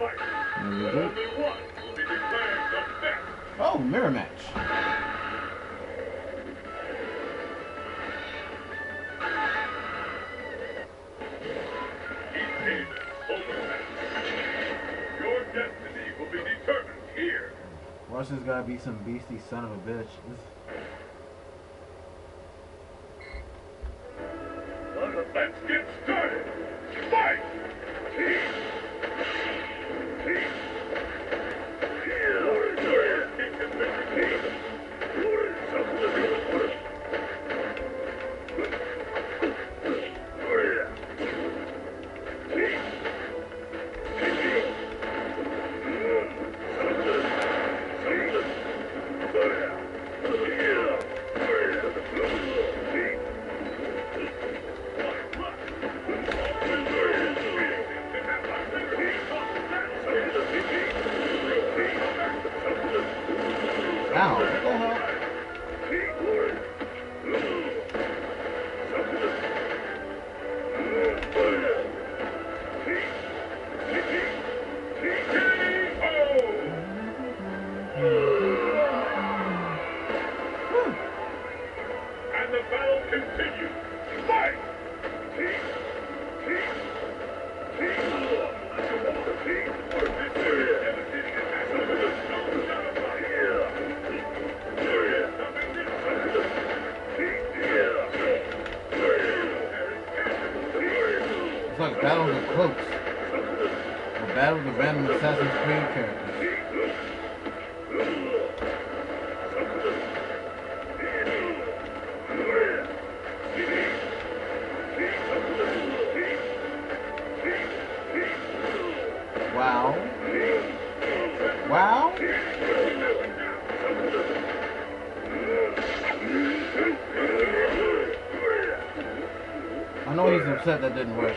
fight. There we go. only one will be declared the best. Oh, mirror match. Each game is open match. Your destiny will be. Watch this guy be some beastie son of a bitch. This- Let's get started. Ow, what? And the battle continues. Fight! Team! Team! Battle of the Cloaks. Or Battle of the Random Assassin's Creed characters. Wow. Wow. I know he's upset that didn't work.